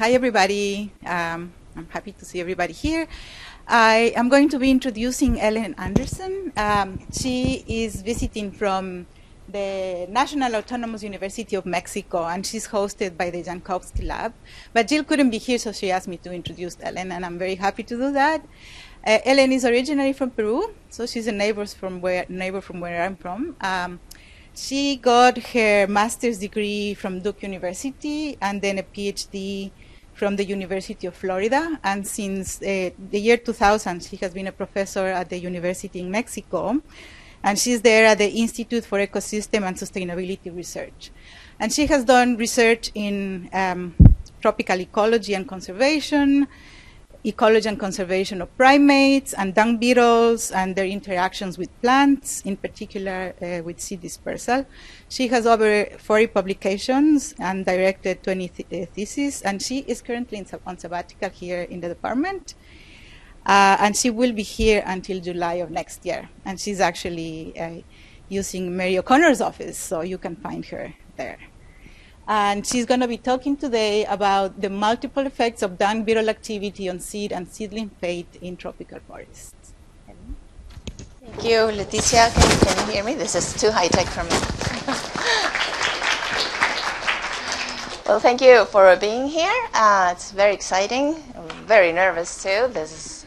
hi, everybody. Um, I'm happy to see everybody here. I am going to be introducing Ellen Andresen. Um, she is visiting from the National Autonomous University of Mexico, and she's hosted by the Jankowski Lab. But Jill couldn't be here, so she asked me to introduce Ellen, and I'm very happy to do that. Uh, Ellen is originally from Peru, so she's a neighbor from where, neighbor from where I'm from. Um, she got her master's degree from Duke University and then a PhD from the University of Florida. And since uh, the year 2000, she has been a professor at the university in Mexico. And she's there at the Institute for Ecosystem and Sustainability Research. And she has done research in um, tropical ecology and conservation, ecology and conservation of primates and dung beetles and their interactions with plants, in particular uh, with seed dispersal. She has over 40 publications and directed 20 th- uh, theses, and she is currently sab- on sabbatical here in the department. Uh, and she will be here until July of next year. And she's actually uh, using Mary O'Connor's office, so you can find her there and she's going to be talking today about the multiple effects of dung beetle activity on seed and seedling fate in tropical forests. Thank you, Leticia. Can, can you hear me? This is too high tech for me. well, thank you for being here. Uh, it's very exciting. I'm very nervous too. This is.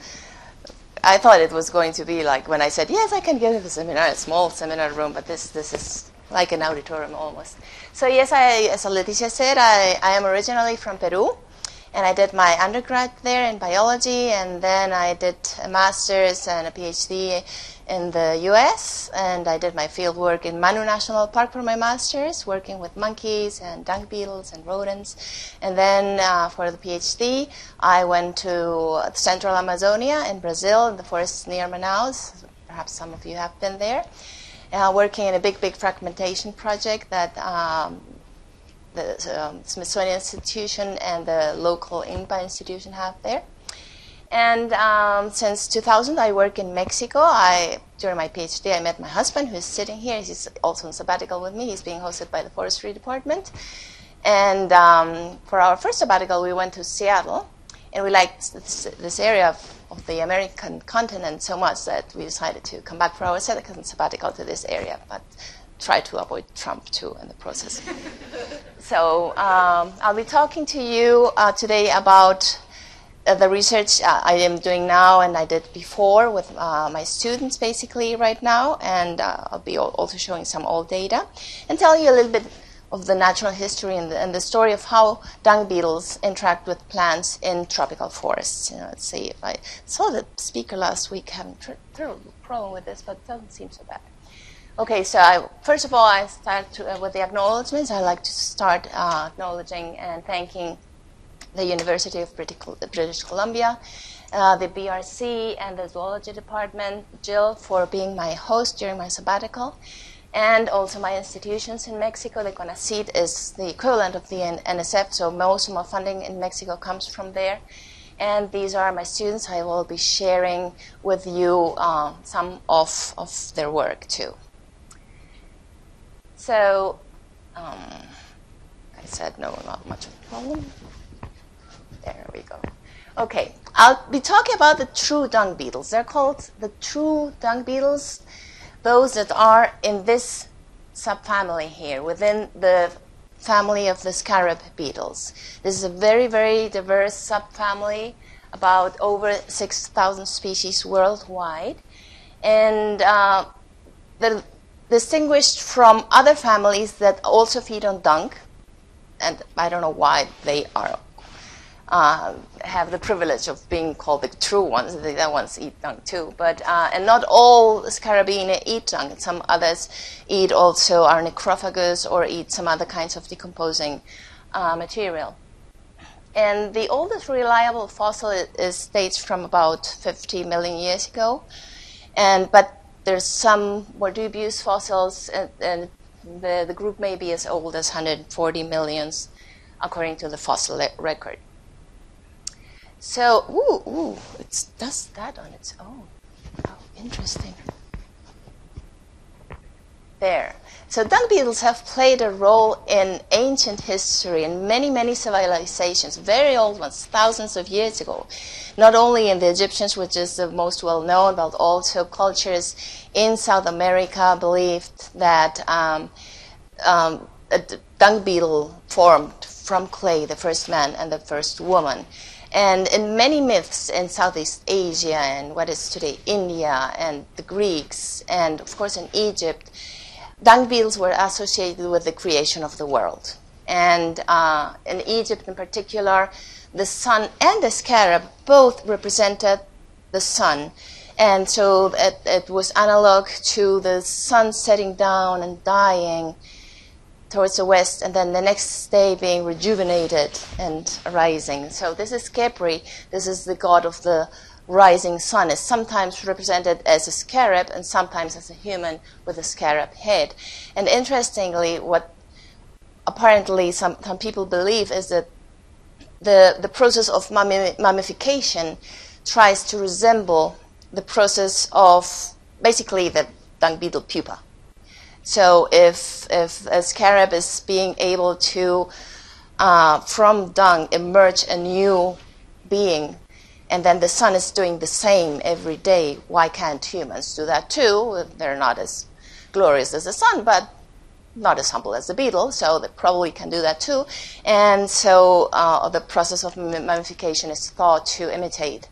I thought it was going to be like when I said yes, I can give a seminar, a small seminar room, but this this is like an auditorium almost. So yes, I, as Leticia said, I, I am originally from Peru, and I did my undergrad there in biology, and then I did a master's and a PhD in the U.S., and I did my field work in Manu National Park for my master's, working with monkeys and dung beetles and rodents. And then uh, for the PhD, I went to Central Amazonia in Brazil, in the forests near Manaus. Perhaps some of you have been there uh, working in a big, big fragmentation project that um, the um, Smithsonian Institution and the local INPA institution have there. And um, since 2000, I work in Mexico. I during my PhD, I met my husband, who is sitting here. He's also on sabbatical with me. He's being hosted by the Forestry Department. And um, for our first sabbatical, we went to Seattle, and we liked this, this area of, of, the American continent so much that we decided to come back for our second sabbatical to this area, but try to avoid Trump too in the process. so um, I'll be talking to you uh, today about the research uh, I am doing now and I did before with uh, my students basically right now, and uh, I'll be also showing some old data and tell you a little bit of the natural history and the, and the, story of how dung beetles interact with plants in tropical forests. You know, let's see if I saw the speaker last week having a problem with this, but it doesn't seem so bad. Okay, so I, first of all, I start to, uh, with the acknowledgments. I like to start uh, acknowledging and thanking the University of British Columbia, uh, the BRC, and the Zoology Department, Jill, for being my host during my sabbatical and also my institutions in Mexico. The CONACYT is the equivalent of the NSF, so most of my funding in Mexico comes from there. And these are my students. I will be sharing with you uh, some of, of their work too. So, um, I said no, not much of a problem. There we go. Okay, I'll be talking about the true dung beetles. They're called the true dung beetles those that are in this subfamily here, within the family of the scarab beetles. This is a very, very diverse subfamily, about over 6,000 species worldwide. And uh, they're distinguished from other families that also feed on dung. And I don't know why they are uh, have the privilege of being called the true ones. The other ones eat dung too, but uh, and not all Scarabaeinae eat dung. Some others eat also are necrophagous or eat some other kinds of decomposing uh, material. And the oldest reliable fossil is, dates from about 50 million years ago, and but there's some more dubious fossils, and, and the, the group may be as old as 140 millions, according to the fossil record. So, ooh, ooh, it does that on its own. Oh, interesting. there. So dung beetles have played a role in ancient history in many, many civilizations, very old ones, thousands of years ago. Not only in the Egyptians, which is the most well known, but also cultures in South America believed that um, um, a dung beetle formed from clay the first man and the first woman. And in many myths in Southeast Asia and what is today India and the Greeks, and of course in Egypt, dung beetles were associated with the creation of the world. And uh, in Egypt in particular, the sun and the scarab both represented the sun. And so it, it was analog to the sun setting down and dying towards the west, and then the next day being rejuvenated and rising. So this is Khepri. This is the god of the rising sun is sometimes represented as a scarab and sometimes as a human with a scarab head. And interestingly, what apparently some, some people believe is that the, the process of mummi- mummification tries to resemble the process of basically the dung beetle pupa. So if, if a scarab is being able to, uh, from dung, emerge a new being, and then the sun is doing the same every day. Why can't humans do that too? They're not as glorious as the sun, but not as humble as the beetle, so they probably can do that too. And so uh, the process of mummification is thought to imitate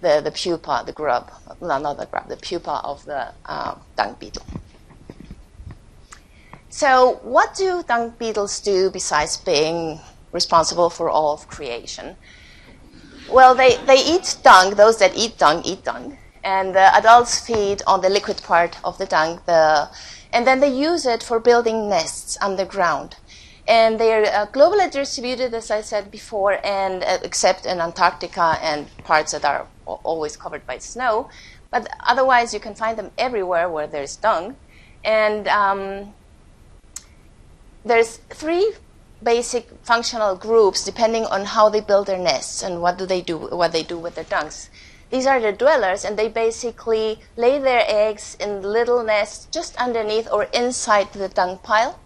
the, the pupa, the grub, no, not the grub, the pupa of the uh, dung beetle. So, what do dung beetles do besides being responsible for all of creation? Well, they, they eat dung. Those that eat dung eat dung. And the adults feed on the liquid part of the dung, the, and then they use it for building nests underground. And they're uh, globally distributed, as I said before, and uh, except in Antarctica and parts that are always covered by snow. But otherwise, you can find them everywhere where there's dung. And um, there's three basic functional groups depending on how they build their nests and what do they do what they do with their dungs. These are the dwellers, and they basically lay their eggs in little nests just underneath or inside the dung pile.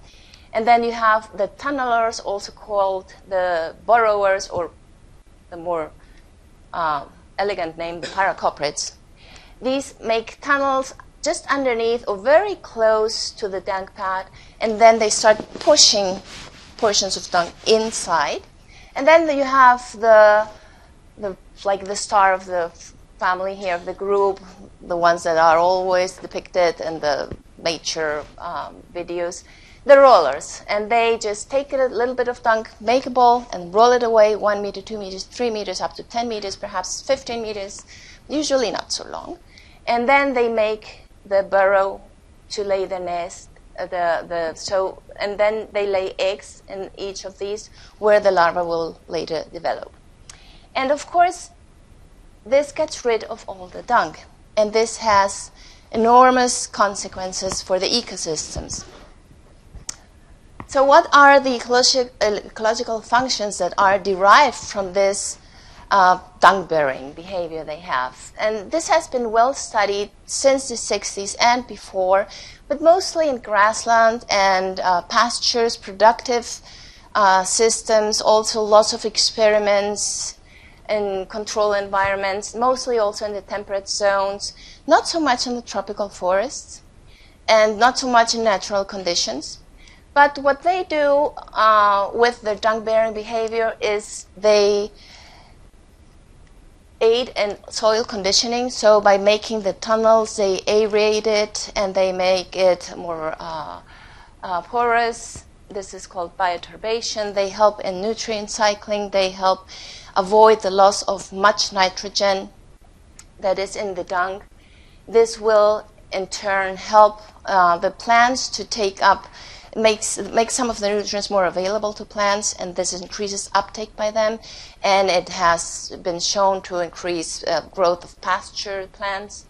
And then you have the tunnelers, also called the burrowers, or the more uh, elegant name, the paracoprids. These make tunnels just underneath or very close to the dung pad, and then they start pushing portions of dung inside. And then you have the, the like the star of the family here, of the group, the ones that are always depicted in the nature um, videos, the rollers. And they just take a little bit of dung, make a ball, and roll it away one meter, two meters, three meters, up to 10 meters, perhaps 15 meters, usually not so long. And then they make the burrow to lay the nest uh, the, the so and then they lay eggs in each of these where the larva will later develop. And of course, this gets rid of all the dung, and this has enormous consequences for the ecosystems. So, what are the uh, ecological functions that are derived from this uh, dung bearing behavior they have? And this has been well studied since the 60s and before but mostly in grassland and uh, pastures, productive uh, systems, also lots of experiments in control environments, mostly also in the temperate zones, not so much in the tropical forests, and not so much in natural conditions. But what they do uh, with their dung bearing behavior is they aid in soil conditioning. So by making the tunnels, they aerate it and they make it more uh, uh, porous. This is called bioturbation. They help in nutrient cycling. They help avoid the loss of much nitrogen that is in the dung. This will in turn help uh, the plants to take up makes makes some of the nutrients more available to plants, and this increases uptake by them. And it has been shown to increase uh, growth of pasture plants.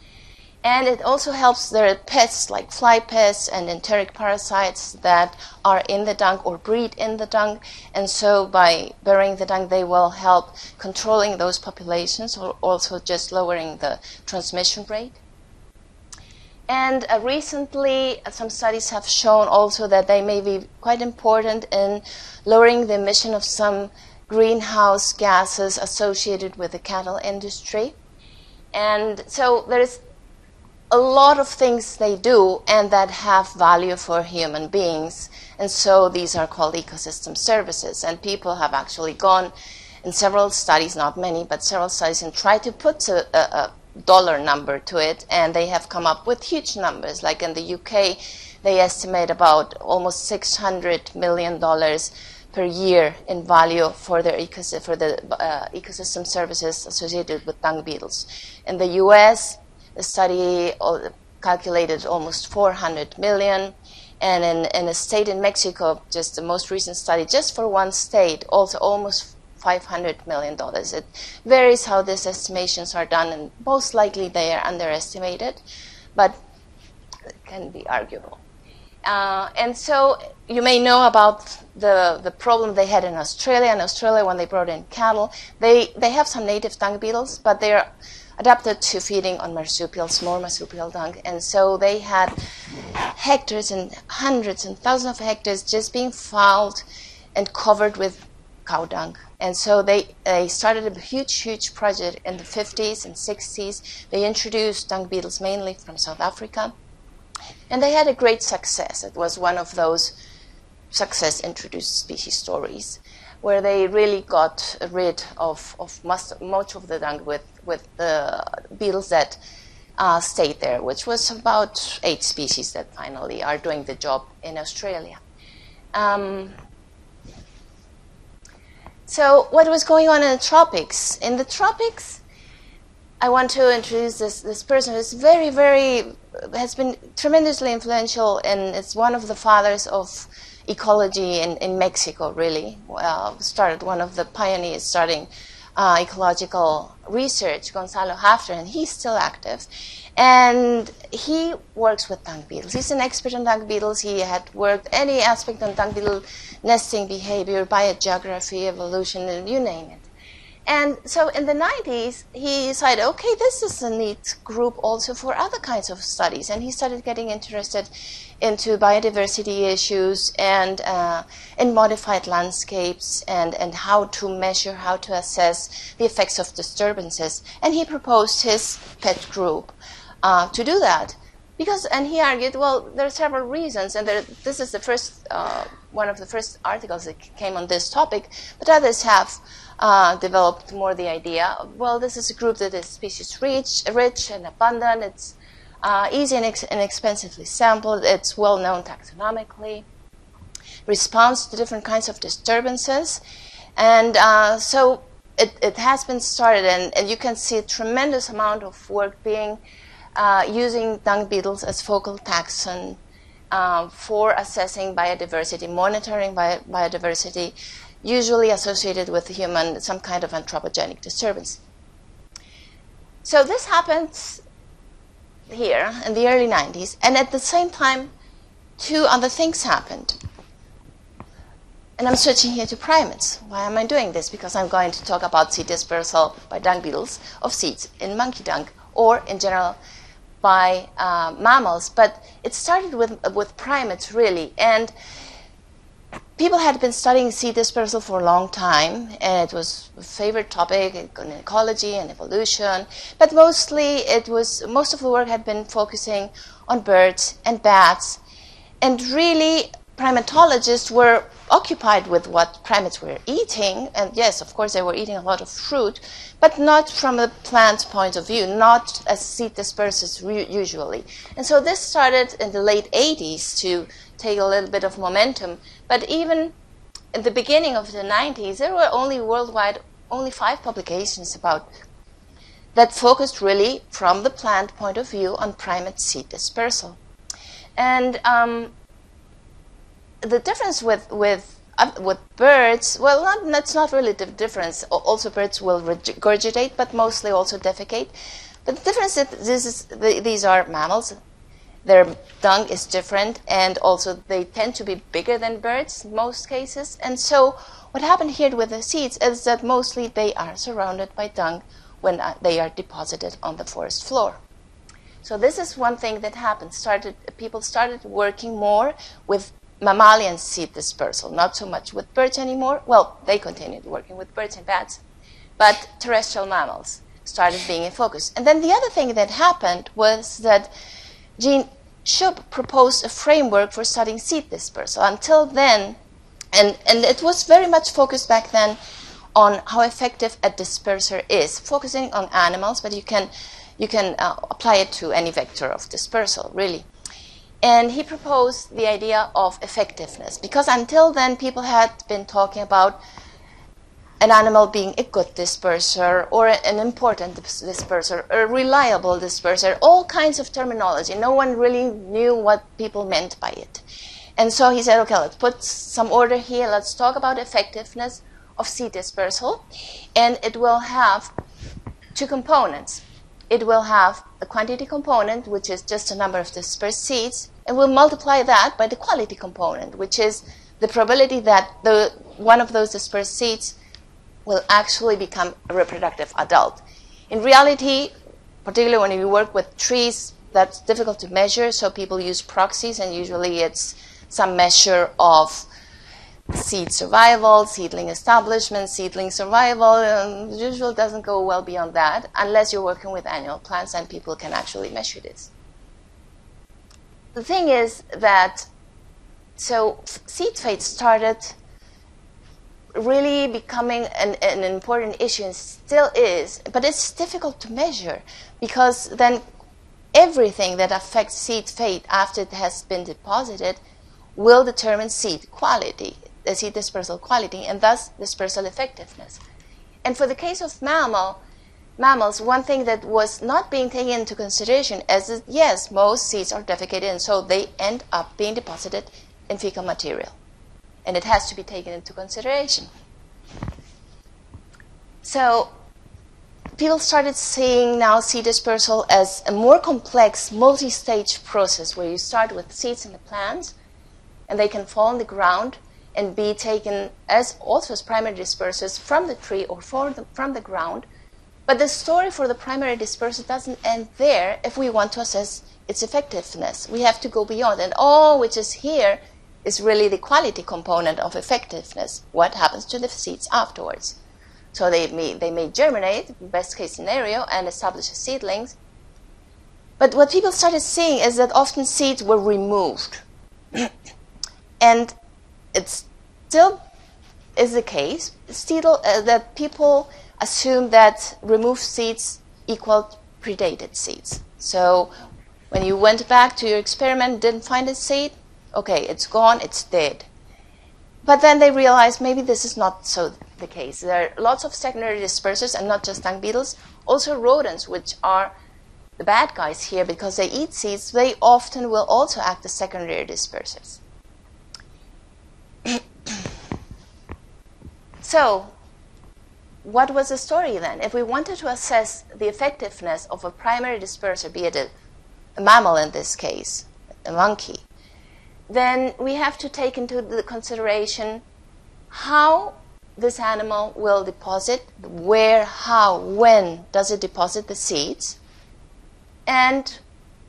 And it also helps their pests like fly pests and enteric parasites that are in the dung or breed in the dung. And so by burying the dung, they will help controlling those populations or also just lowering the transmission rate. And uh, recently, uh, some studies have shown also that they may be quite important in lowering the emission of some greenhouse gases associated with the cattle industry. And so there's a lot of things they do and that have value for human beings. And so these are called ecosystem services. And people have actually gone in several studies, not many, but several studies, and tried to put a, a, a dollar number to it. And they have come up with huge numbers. Like in the UK, they estimate about almost $600 million per year in value for their ecosystem, for the uh, ecosystem services associated with dung beetles. In the U.S., the study calculated almost 400 million, and in, in a state in Mexico, just the most recent study, just for one state, also almost 500 million dollars. It varies how these estimations are done, and most likely they are underestimated, but it can be arguable. Uh, and so you may know about the, the problem they had in Australia. In Australia, when they brought in cattle, they, they have some native dung beetles, but they're adapted to feeding on marsupials, more marsupial dung. And so they had hectares and hundreds and thousands of hectares just being fouled and covered with cow dung. And so they, they started a huge, huge project in the 50s and 60s. They introduced dung beetles mainly from South Africa. And they had a great success. It was one of those success introduced species stories where they really got rid of, of most, much of the dung with, with the beetles that uh, stayed there, which was about eight species that finally are doing the job in Australia. Um, so, what was going on in the tropics? In the tropics, I want to introduce this, this person who's very, very, has been tremendously influential and is one of the fathers of ecology in, in Mexico, really. Uh, started one of the pioneers starting uh, ecological research, Gonzalo Halffter, and he's still active. And he works with dung beetles. He's an expert on dung beetles. He had worked any aspect on dung beetle nesting behavior, biogeography, evolution, and you name it. And so in the 90s, he decided, okay, this is a neat group also for other kinds of studies. And he started getting interested into biodiversity issues and uh, in modified landscapes and, and how to measure, how to assess the effects of disturbances. And he proposed his pet group uh, to do that. Because, and he argued, well, there are several reasons, and there, this is the first, uh, one of the first articles that came on this topic, but others have uh, developed more the idea of, well, this is a group that is species rich, rich and abundant. It's uh, easy and ex- inexpensively sampled. It's well known taxonomically. Responds to different kinds of disturbances. And uh, so it, it has been started, and, and you can see a tremendous amount of work being uh, using dung beetles as focal taxon uh, for assessing biodiversity, monitoring bio- biodiversity, usually associated with human, some kind of anthropogenic disturbance. So this happens here in the early 90s, and at the same time, two other things happened. And I'm switching here to primates. Why am I doing this? Because I'm going to talk about seed dispersal by dung beetles of seeds in monkey dung, or in general by uh, mammals. But it started with, with primates, really. And people had been studying seed dispersal for a long time, and it was a favorite topic in ecology and evolution. But mostly, it was most of the work had been focusing on birds and bats, and really, primatologists were occupied with what primates were eating. And yes, of course, they were eating a lot of fruit, but not from a plant point of view, not as seed dispersers usually. And so this started in the late 80s to take a little bit of momentum. But even in the beginning of the 90s, there were only worldwide only five publications about that focused really from the plant point of view on primate seed dispersal. And um, the difference with with uh, with birds, well, not, that's not really the difference. Also, birds will regurgitate, but mostly also defecate. But the difference is this is the, these are mammals, their dung is different, and also they tend to be bigger than birds in most cases. And so, what happened here with the seeds is that mostly they are surrounded by dung when uh, they are deposited on the forest floor. So this is one thing that happened. Started people started working more with mammalian seed dispersal, not so much with birds anymore. Well, they continued working with birds and bats, but terrestrial mammals started being in focus. And then the other thing that happened was that Gene Schupp proposed a framework for studying seed dispersal. Until then, and, and it was very much focused back then on how effective a disperser is, focusing on animals, but you can, you can uh, apply it to any vector of dispersal, really. And he proposed the idea of effectiveness, because until then, people had been talking about an animal being a good disperser or an important disperser, or a reliable disperser, all kinds of terminology. No one really knew what people meant by it. And so he said, okay, let's put some order here. Let's talk about effectiveness of seed dispersal. And it will have two components. It will have a quantity component, which is just a number of dispersed seeds, and we'll multiply that by the quality component, which is the probability that the one of those dispersed seeds will actually become a reproductive adult. In reality, particularly when you work with trees, that's difficult to measure, so people use proxies, and usually it's some measure of seed survival, seedling establishment, seedling survival. Um, usually doesn't go well beyond that unless you're working with annual plants and people can actually measure this. The thing is that so seed fate started really becoming an, an important issue and still is, but it's difficult to measure because then everything that affects seed fate after it has been deposited will determine seed quality, seed dispersal quality, and thus dispersal effectiveness. And for the case of mammal, mammals, one thing that was not being taken into consideration is that yes, most seeds are defecated and so they end up being deposited in fecal material and it has to be taken into consideration. So people started seeing now seed dispersal as a more complex, multi-stage process where you start with seeds in the plants, and they can fall on the ground and be taken as also as primary dispersers from the tree or the, from the ground. But the story for the primary disperser doesn't end there if we want to assess its effectiveness. We have to go beyond. And all which is here is really the quality component of effectiveness. What happens to the seeds afterwards? So they may, they may germinate, best case scenario, and establish seedlings. But what people started seeing is that often seeds were removed. and it still is the case still uh, that people assume that removed seeds equal predated seeds. So when you went back to your experiment, didn't find a seed, okay, it's gone, it's dead. But then they realized maybe this is not so the case. There are lots of secondary dispersers, and not just dung beetles, also rodents, which are the bad guys here because they eat seeds, they often will also act as secondary dispersers. So, what was the story then? If we wanted to assess the effectiveness of a primary disperser, be it a, a mammal in this case, a monkey, then we have to take into the consideration how this animal will deposit, where, how, when does it deposit the seeds, and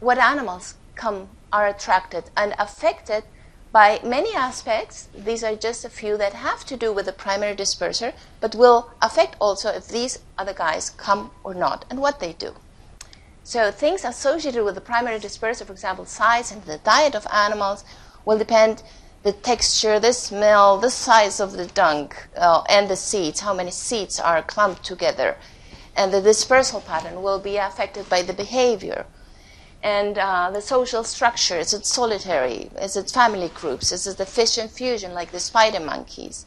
what animals come are attracted and affected by many aspects. These are just a few that have to do with the primary disperser, but will affect also if these other guys come or not and what they do. So things associated with the primary disperser, for example, size and the diet of animals, will depend the texture, the smell, the size of the dung, uh, and the seeds, how many seeds are clumped together. And the dispersal pattern will be affected by the behavior. And uh, the social structure, is it solitary? Is it family groups? Is it the fission fusion like the spider monkeys?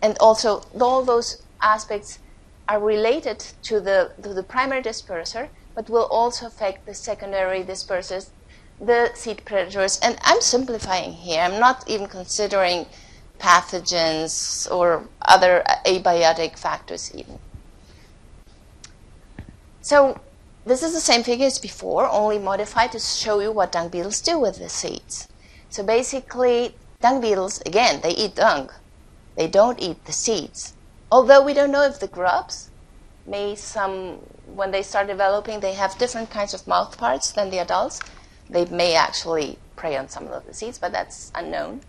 And also, all those aspects are related to the, to the primary disperser, but will also affect the secondary dispersers the seed predators, and I'm simplifying here, I'm not even considering pathogens or other abiotic factors even. So this is the same figure as before, only modified to show you what dung beetles do with the seeds. So basically, dung beetles, again, they eat dung. They don't eat the seeds. Although we don't know if the grubs may some, when they start developing, they have different kinds of mouth parts than the adults. They may actually prey on some of the seeds, but that's unknown.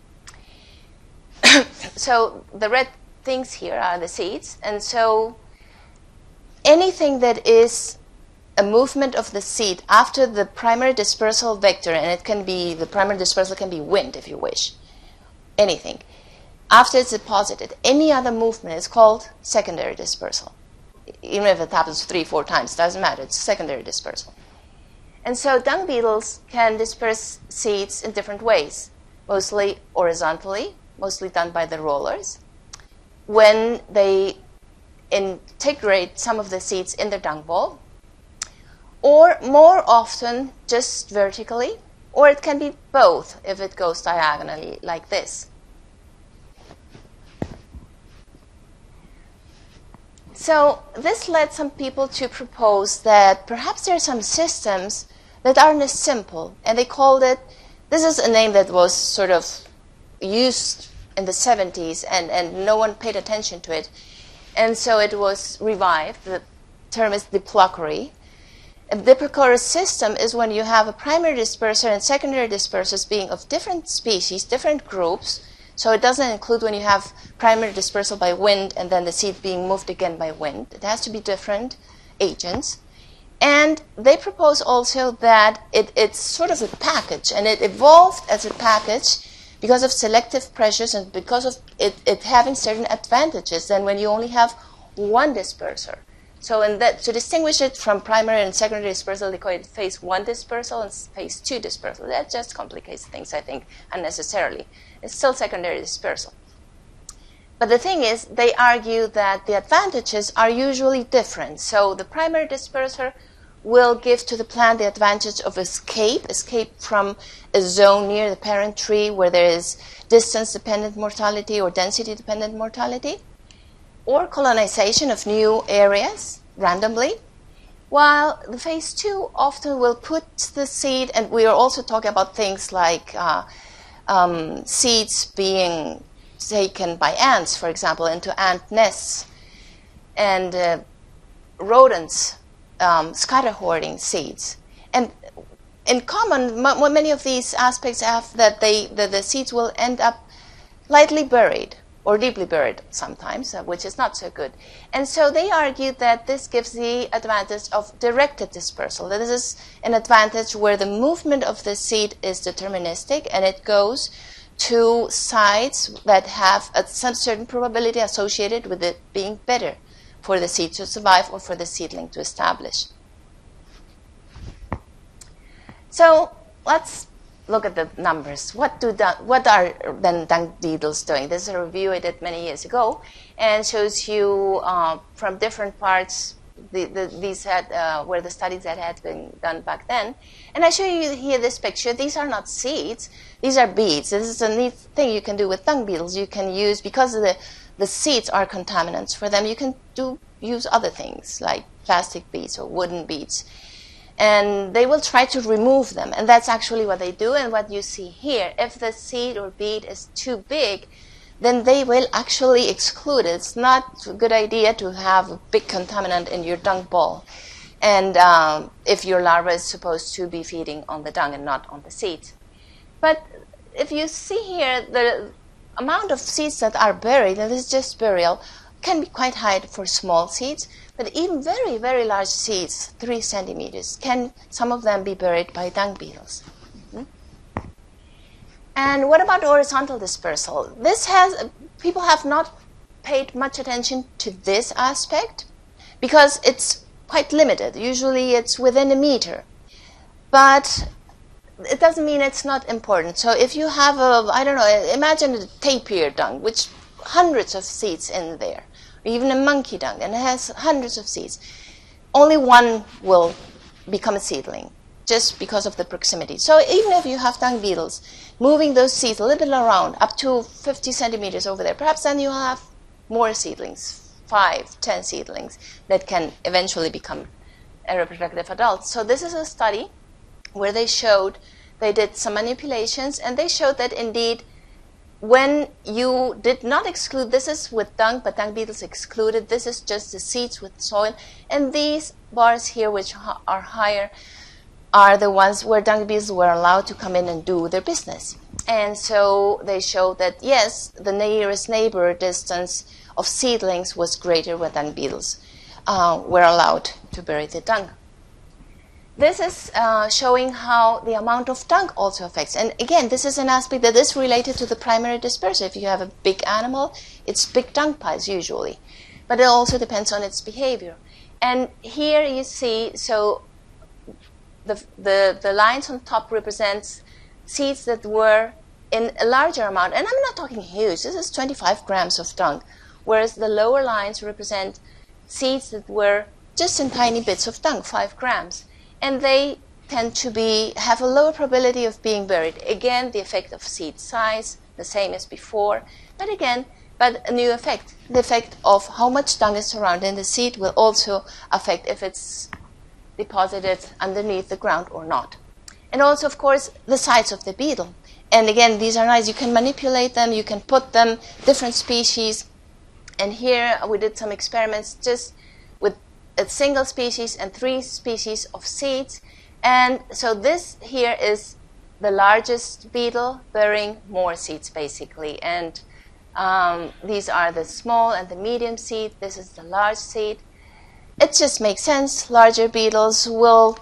so the red things here are the seeds, and so anything that is a movement of the seed after the primary dispersal vector, and it can be the primary dispersal can be wind if you wish, anything. After it's deposited, any other movement is called secondary dispersal. Even if it happens three, four times, doesn't matter. It's secondary dispersal. And so dung beetles can disperse seeds in different ways, mostly horizontally, mostly done by the rollers. When they integrate some of the seeds in their dung ball, or more often just vertically, or it can be both if it goes diagonally like this. So this led some people to propose that perhaps there are some systems that aren't as simple, and they called it. This is a name that was sort of used in the 70s, and, and no one paid attention to it, and so it was revived. The term is diplochory. A diplochory system is when you have a primary disperser and secondary dispersers being of different species, different groups, so it doesn't include when you have primary dispersal by wind and then the seed being moved again by wind. It has to be different agents. And they propose also that it, it's sort of a package, and it evolved as a package because of selective pressures and because of it, it having certain advantages than when you only have one disperser. So in that, to distinguish it from primary and secondary dispersal, they call it phase one dispersal and phase two dispersal. That just complicates things, I think, unnecessarily. It's still secondary dispersal. But the thing is, they argue that the advantages are usually different. So the primary disperser will give to the plant the advantage of escape, escape from a zone near the parent tree where there is distance dependent mortality or density dependent mortality or colonization of new areas randomly, while the phase two often will put the seed, and we are also talking about things like uh, um, seeds being taken by ants, for example, into ant nests, and uh, rodents um, scatter hoarding seeds. And in common, many of these aspects have that they, the, the seeds will end up lightly buried or deeply buried sometimes, uh, which is not so good. And so they argue that this gives the advantage of directed dispersal. That this is an advantage where the movement of the seed is deterministic and it goes to sites that have a certain probability associated with it being better for the seed to survive or for the seedling to establish. So let's look at the numbers. What do dung, what are then dung beetles doing? This is a review I did many years ago, and shows you uh, from different parts. The, the, these had uh, were the studies that had been done back then, and I show you here this picture. These are not seeds; these are beads. This is a neat thing you can do with dung beetles. You can use because the the seeds are contaminants for them. You can do use other things like plastic beads or wooden beads and they will try to remove them. And that's actually what they do. And what you see here, if the seed or bead is too big, then they will actually exclude it. It's not a good idea to have a big contaminant in your dung ball. And um, if your larva is supposed to be feeding on the dung and not on the seeds. But if you see here, the amount of seeds that are buried, this is just burial, can be quite high for small seeds. But even very, very large seeds, three centimeters, can some of them be buried by dung beetles. Mm-hmm. And what about horizontal dispersal? This has people have not paid much attention to this aspect because it's quite limited. Usually it's within a meter. But it doesn't mean it's not important. So if you have a, I don't know, imagine a tapir dung, which hundreds of seeds in there even a monkey dung, and it has hundreds of seeds. Only one will become a seedling just because of the proximity. So even if you have dung beetles, moving those seeds a little around, up to 50 centimeters over there, perhaps then you have more seedlings, five, ten seedlings, that can eventually become a reproductive adult. So this is a study where they showed, they did some manipulations, and they showed that indeed when you did not exclude, this is with dung, but dung beetles excluded. This is just the seeds with soil. And these bars here, which are higher, are the ones where dung beetles were allowed to come in and do their business. And so they show that, yes, the nearest neighbor distance of seedlings was greater when dung beetles uh, were allowed to bury the dung. This is uh, showing how the amount of dung also affects. And again, this is an aspect that is related to the primary disperser. If you have a big animal, it's big dung piles usually. But it also depends on its behavior. And here you see, so the, the, the lines on top represents seeds that were in a larger amount. And I'm not talking huge. This is 25 grams of dung. Whereas the lower lines represent seeds that were just in tiny bits of dung, 5 grams and they tend to be have a lower probability of being buried. Again, the effect of seed size, the same as before, but again, but a new effect. The effect of how much dung is surrounding the seed will also affect if it's deposited underneath the ground or not. And also, of course, the size of the beetle. And again, these are nice. You can manipulate them, you can put them, different species. And here we did some experiments just a single species and three species of seeds. And so this here is the largest beetle bearing more seeds, basically. And um, these are the small and the medium seed. This is the large seed. It just makes sense. Larger beetles will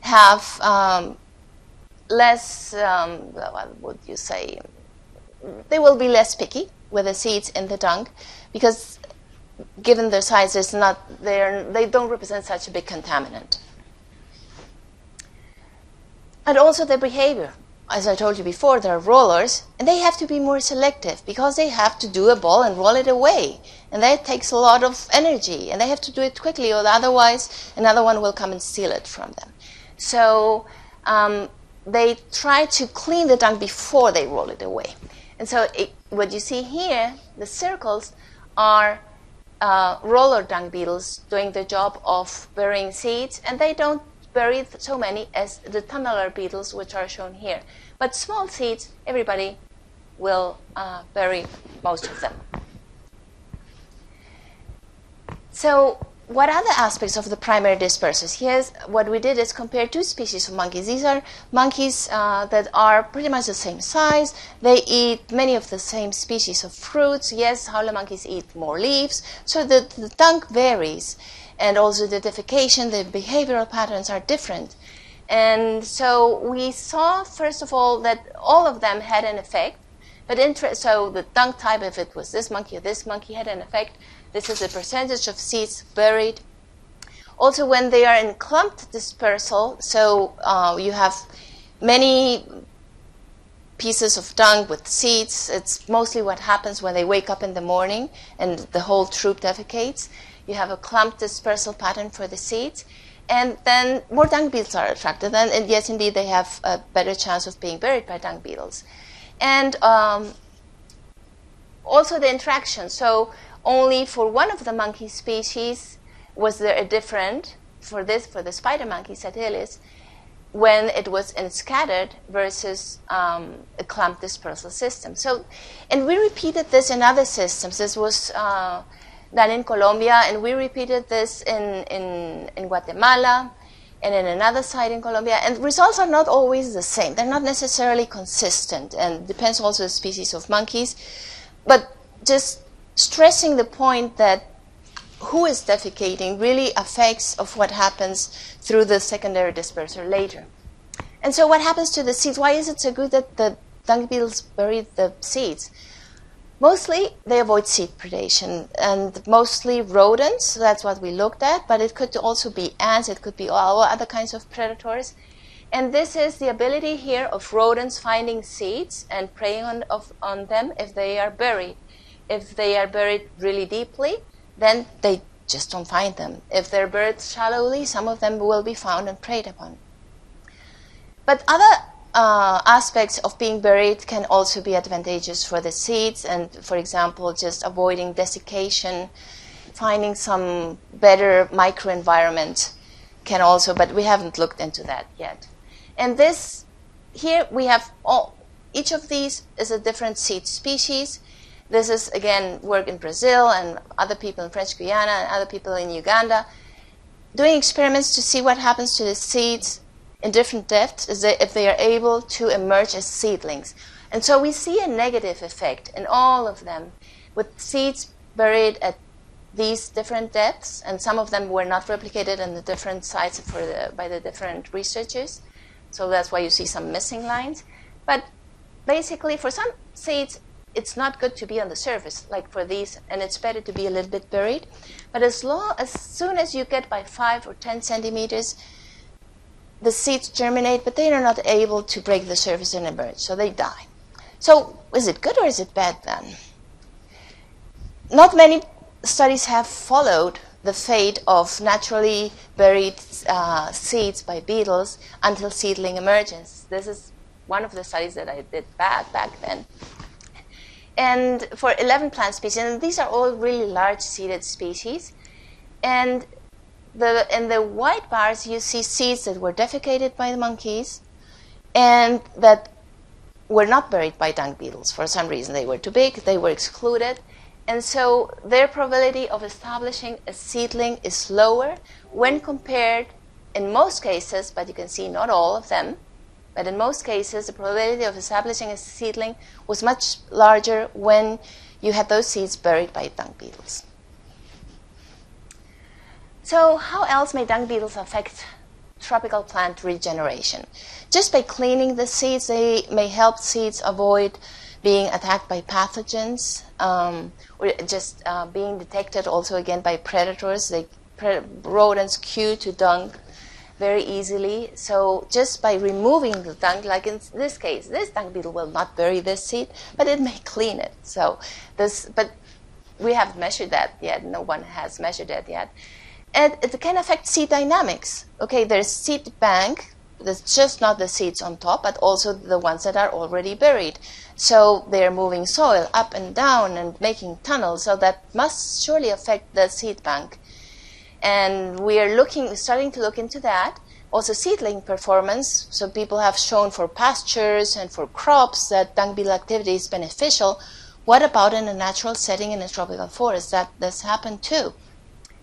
have um, less, um, what would you say? They will be less picky with the seeds in the dung because given their size, it's not, they don't represent such a big contaminant. And also their behavior. As I told you before, they're rollers, and they have to be more selective because they have to do a ball and roll it away. And that takes a lot of energy, and they have to do it quickly, or otherwise another one will come and steal it from them. So um, they try to clean the dung before they roll it away. And so it, what you see here, the circles are uh, roller dung beetles doing the job of burying seeds, and they don't bury so many as the tunneler beetles, which are shown here. But small seeds, everybody will uh, bury most of them. So what other aspects of the primary dispersers? Here's what we did is compare two species of monkeys. These are monkeys uh, that are pretty much the same size. They eat many of the same species of fruits. Yes, howler monkeys eat more leaves. So the, the dung varies. And also the defecation, the behavioral patterns are different. And so we saw, first of all, that all of them had an effect. But so the dung type, if it was this monkey or this monkey, had an effect this is the percentage of seeds buried. Also, when they are in clumped dispersal, so uh, you have many pieces of dung with seeds. It's mostly what happens when they wake up in the morning and the whole troop defecates. You have a clumped dispersal pattern for the seeds. And then more dung beetles are attracted. And, and yes, indeed, they have a better chance of being buried by dung beetles. And um, also the interaction. So only for one of the monkey species was there a different for this for the spider monkey Satellis when it was in scattered versus um, a clump dispersal system. So, and we repeated this in other systems. This was uh, done in Colombia, and we repeated this in, in, in Guatemala and in another site in Colombia. And results are not always the same. They're not necessarily consistent, and depends also the species of monkeys. But just stressing the point that who is defecating really affects of what happens through the secondary disperser later. And so what happens to the seeds? Why is it so good that the dung beetles bury the seeds? Mostly they avoid seed predation and mostly rodents, that's what we looked at, but it could also be ants, it could be all other kinds of predators. And this is the ability here of rodents finding seeds and preying on, of, on them if they are buried if they are buried really deeply, then they just don't find them. If they're buried shallowly, some of them will be found and preyed upon. But other uh, aspects of being buried can also be advantageous for the seeds, and for example, just avoiding desiccation, finding some better microenvironment can also, but we haven't looked into that yet. And this, here we have all, each of these is a different seed species. This is, again, work in Brazil and other people in French Guiana and other people in Uganda doing experiments to see what happens to the seeds in different depths if they are able to emerge as seedlings. And so we see a negative effect in all of them with seeds buried at these different depths, and some of them were not replicated in the different sites the, by the different researchers. So that's why you see some missing lines. But basically, for some seeds, it's not good to be on the surface, like for these, and it's better to be a little bit buried. But as long as soon as you get by five or ten centimeters, the seeds germinate, but they are not able to break the surface and emerge, so they die. So is it good or is it bad then? Not many studies have followed the fate of naturally buried uh, seeds by beetles until seedling emergence. This is one of the studies that I did back back then. And for 11 plant species, and these are all really large seeded species. And the, in the white bars, you see seeds that were defecated by the monkeys and that were not buried by dung beetles. For some reason, they were too big, they were excluded. And so their probability of establishing a seedling is lower when compared, in most cases, but you can see not all of them, but in most cases, the probability of establishing a seedling was much larger when you had those seeds buried by dung beetles. So, how else may dung beetles affect tropical plant regeneration? Just by cleaning the seeds, they may help seeds avoid being attacked by pathogens um, or just uh, being detected also again by predators. They, rodents cue to dung very easily. So just by removing the dung, like in this case, this dung beetle will not bury this seed, but it may clean it. So this, but we haven't measured that yet. No one has measured that yet and it can affect seed dynamics. Okay, there's seed bank. That's just not the seeds on top, but also the ones that are already buried. So they're moving soil up and down and making tunnels. So that must surely affect the seed bank. And we are looking, starting to look into that. Also, seedling performance. So people have shown for pastures and for crops that dung beetle activity is beneficial. What about in a natural setting in a tropical forest? That does happen too.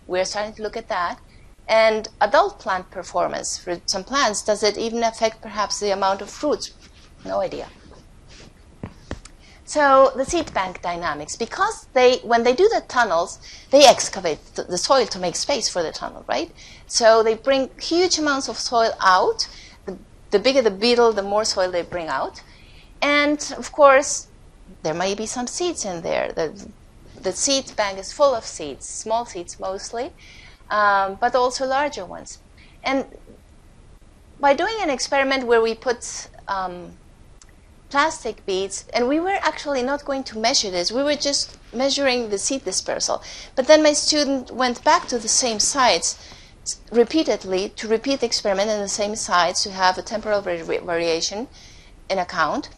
We're starting to look at that. And adult plant performance for some plants, does it even affect perhaps the amount of fruits? No idea. So the seed bank dynamics, because they, when they do the tunnels, they excavate the soil to make space for the tunnel, right? So they bring huge amounts of soil out. The, the bigger the beetle, the more soil they bring out. And of course, there may be some seeds in there. The the seed bank is full of seeds, small seeds mostly, um, but also larger ones. And by doing an experiment where we put um, plastic beads, and we were actually not going to measure this, we were just measuring the seed dispersal. But then my student went back to the same sites repeatedly to repeat the experiment in the same sites to have a temporal variation in account.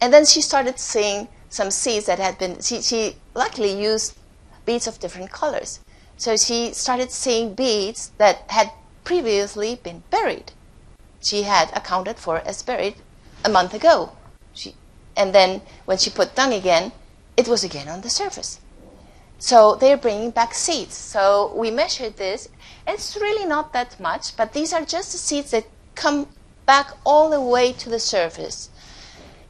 And then she started seeing some seeds that had been, she, she luckily used beads of different colors. So she started seeing beads that had previously been buried. She had accounted for as buried a month ago. She, and then when she put dung again, it was again on the surface. So they're bringing back seeds. So we measured this. It's really not that much, but these are just the seeds that come back all the way to the surface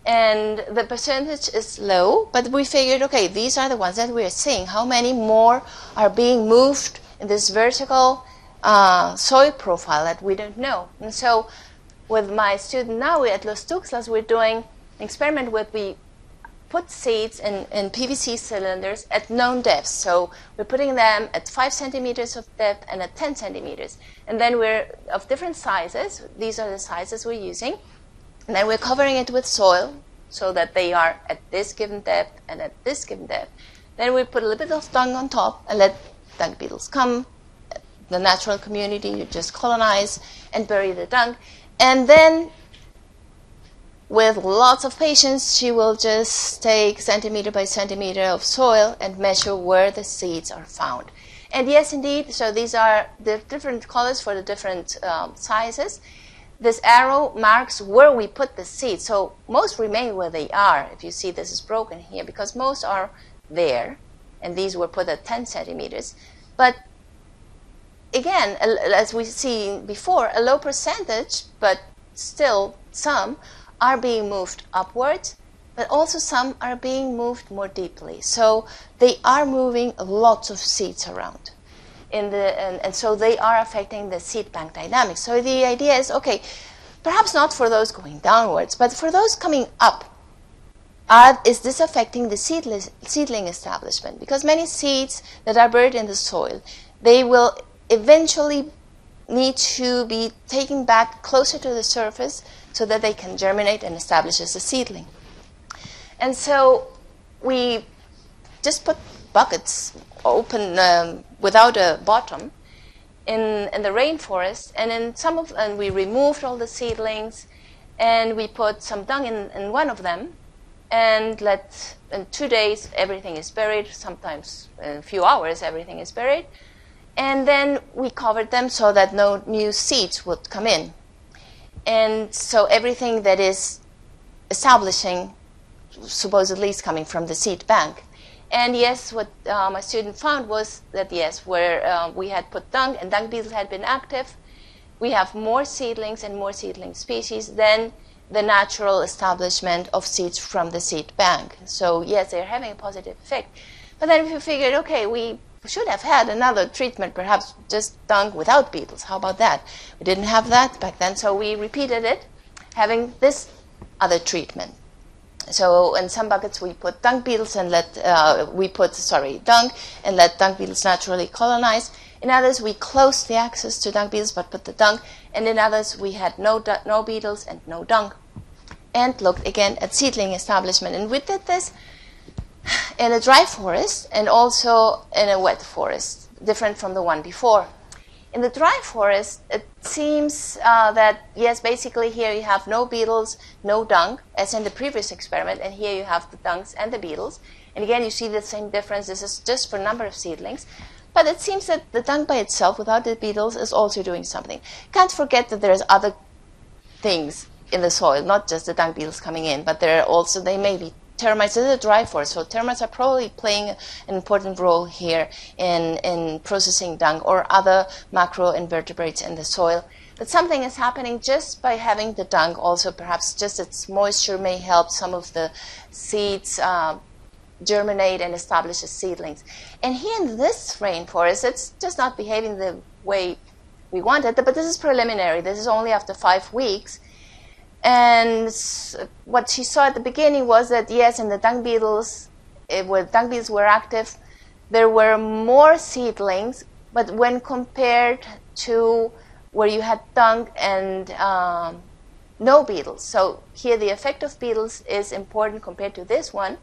and the percentage is low, but we figured, okay, these are the ones that we are seeing. How many more are being moved in this vertical uh, soil profile that we don't know? And so, with my student now at Los Tuxtlas, we're doing an experiment where we put seeds in, in PVC cylinders at known depths. So we're putting them at 5 centimeters of depth and at 10 centimeters. And then we're of different sizes. These are the sizes we're using. And then we're covering it with soil so that they are at this given depth and at this given depth. Then we put a little bit of dung on top and let dung beetles come. The natural community, you just colonize and bury the dung. And then, with lots of patience, she will just take centimeter by centimeter of soil and measure where the seeds are found. And yes, indeed, so these are the different colors for the different um, sizes. this arrow marks where we put the seed. So most remain where they are. If you see this is broken here, because most are there, and these were put at 10 centimeters. But again, as we see before, a low percentage, but still some, are being moved upwards, but also some are being moved more deeply. So they are moving lots of seeds around. In the, and, and so they are affecting the seed bank dynamics. So the idea is okay, perhaps not for those going downwards, but for those coming up, are, is this affecting the seedling establishment? Because many seeds that are buried in the soil, they will eventually need to be taken back closer to the surface so that they can germinate and establish as a seedling. And so we just put buckets open um, without a bottom in, in the rainforest, and in some of and we removed all the seedlings, and we put some dung in, in one of them, and let in two days everything is buried. Sometimes in a few hours everything is buried, and then we covered them so that no new seeds would come in. And so everything that is establishing supposedly is coming from the seed bank. And yes, what uh, my student found was that yes, where uh, we had put dung and dung beetles had been active, we have more seedlings and more seedling species than the natural establishment of seeds from the seed bank. So yes, they're having a positive effect. But then if you figured, okay, we should have had another treatment, perhaps just dung without beetles. How about that? We didn't have that back then, so we repeated it, having this other treatment. So in some buckets we put dung beetles and let uh, we put sorry dung and let dung beetles naturally colonize. In others we closed the access to dung beetles but put the dung, and in others we had no no beetles and no dung, and looked again at seedling establishment. And we did this in a dry forest and also in a wet forest, different from the one before. In the dry forest, it seems uh, that, yes, basically here you have no beetles, no dung, as in the previous experiment, and here you have the dungs and the beetles. And again, you see the same difference. This is just for number of seedlings. But it seems that the dung by itself, without the beetles, is also doing something. Can't forget that there's other things in the soil, not just the dung beetles coming in, but there are also, they may be termites is a dry forest, so termites are probably playing an important role here in, in processing dung or other macroinvertebrates in the soil. But something is happening just by having the dung. Also, perhaps just its moisture may help some of the seeds uh, germinate and establish as seedlings. And here in this rainforest, it's just not behaving the way we wanted. But this is preliminary. This is only after five weeks. And what she saw at the beginning was that yes, in the dung beetles, it, where dung beetles were active, there were more seedlings, but when compared to where you had dung and um, no beetles. So here the effect of beetles is important compared to this one.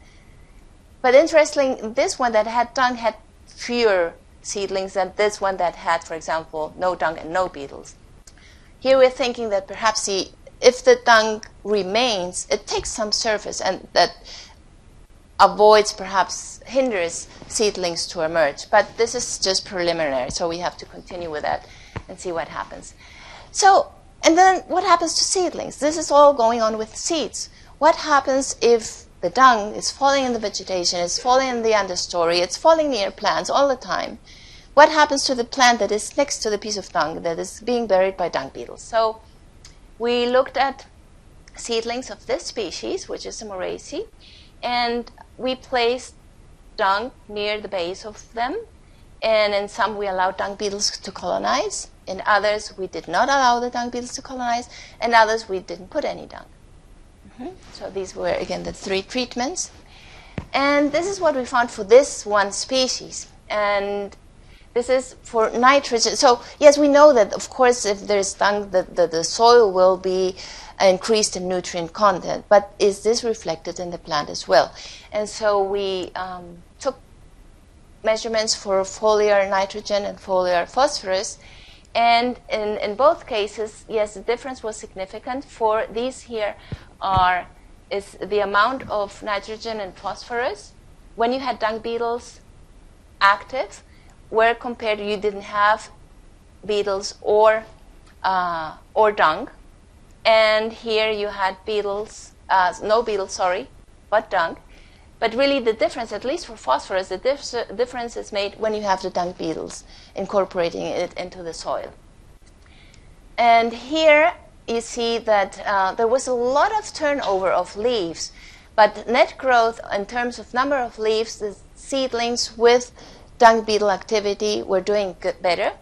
But interestingly, this one that had dung had fewer seedlings than this one that had, for example, no dung and no beetles. Here we're thinking that perhaps the if the dung remains, it takes some surface and that avoids perhaps hinders seedlings to emerge. But this is just preliminary, so we have to continue with that and see what happens. So, and then what happens to seedlings? This is all going on with seeds. What happens if the dung is falling in the vegetation, it's falling in the understory, it's falling near plants all the time? What happens to the plant that is next to the piece of dung that is being buried by dung beetles? So, we looked at seedlings of this species, which is the Moraceae, and we placed dung near the base of them. And in some, we allowed dung beetles to colonize. In others, we did not allow the dung beetles to colonize. And others, we didn't put any dung. Mm-hmm. So these were, again, the three treatments. And this is what we found for this one species. And this is for nitrogen. So yes, we know that of course if there's dung, the, the, the soil will be increased in nutrient content. But is this reflected in the plant as well? And so we um, took measurements for foliar nitrogen and foliar phosphorus. And in, in both cases, yes, the difference was significant. For these here are is the amount of nitrogen and phosphorus when you had dung beetles active where compared you didn't have beetles or uh, or dung, and here you had beetles, uh, no beetles, sorry, but dung. But really, the difference, at least for phosphorus, the dif- difference is made when you have the dung beetles incorporating it into the soil. And here you see that uh, there was a lot of turnover of leaves, but net growth in terms of number of leaves, the seedlings with dung beetle activity were doing good, better,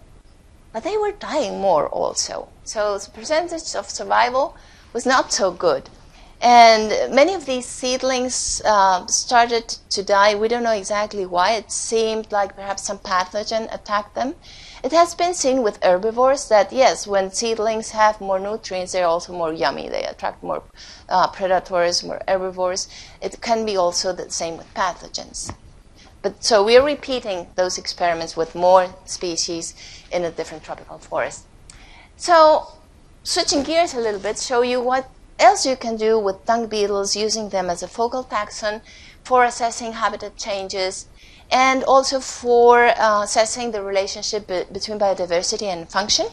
but they were dying more also. So the percentage of survival was not so good. And many of these seedlings uh, started to die. We don't know exactly why. It seemed like perhaps some pathogen attacked them. It has been seen with herbivores that, yes, when seedlings have more nutrients, they're also more yummy. They attract more uh, predators, more herbivores. It can be also the same with pathogens. But so we're repeating those experiments with more species in a different tropical forest. So switching gears a little bit, show you what else you can do with dung beetles using them as a focal taxon for assessing habitat changes and also for uh, assessing the relationship be- between biodiversity and function.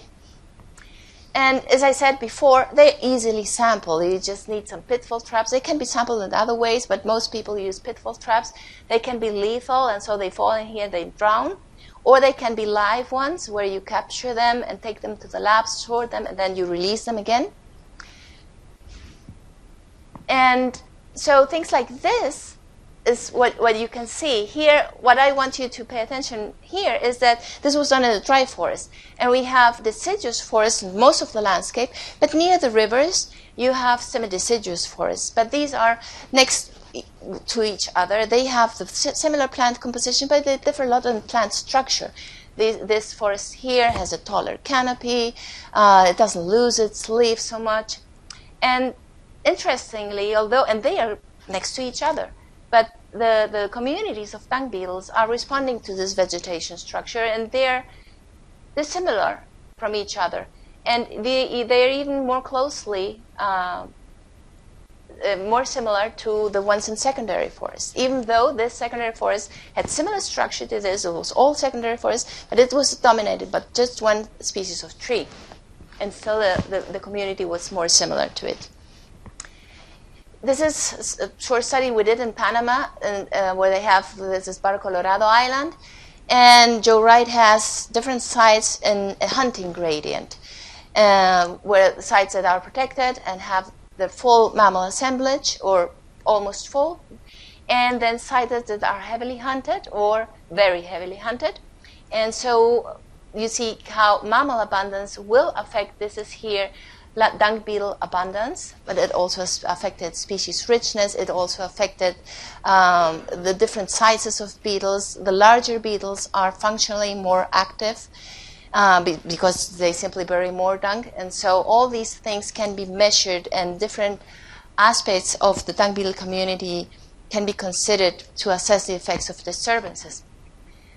And as I said before, they're easily sampled. You just need some pitfall traps. They can be sampled in other ways, but most people use pitfall traps. They can be lethal, and so they fall in here, they drown. Or they can be live ones, where you capture them and take them to the lab, store them, and then you release them again. And so things like this is what, what you can see. Here, what I want you to pay attention here is that this was done in a dry forest. And we have deciduous forest in most of the landscape, but near the rivers, you have semi-deciduous forests. But these are next to each other. They have the similar plant composition, but they differ a lot in plant structure. This, this forest here has a taller canopy. Uh, it doesn't lose its leaves so much. And interestingly, although, and they are next to each other, but the, the communities of dung beetles are responding to this vegetation structure and they're, they're similar from each other. And they, they're even more closely, uh, uh, more similar to the ones in secondary forests. Even though this secondary forest had similar structure to this, it was all secondary forest, but it was dominated by just one species of tree. And so the, the, the community was more similar to it this is a short study we did in Panama, uh, where they have this is Barro Colorado Island, and Joe Wright has different sites in a hunting gradient, uh, where sites that are protected and have the full mammal assemblage or almost full, and then sites that are heavily hunted or very heavily hunted, and so you see how mammal abundance will affect. This is here dung beetle abundance, but it also affected species richness. It also affected um, the different sizes of beetles. The larger beetles are functionally more active uh, be- because they simply bury more dung. And so all these things can be measured, and different aspects of the dung beetle community can be considered to assess the effects of disturbances.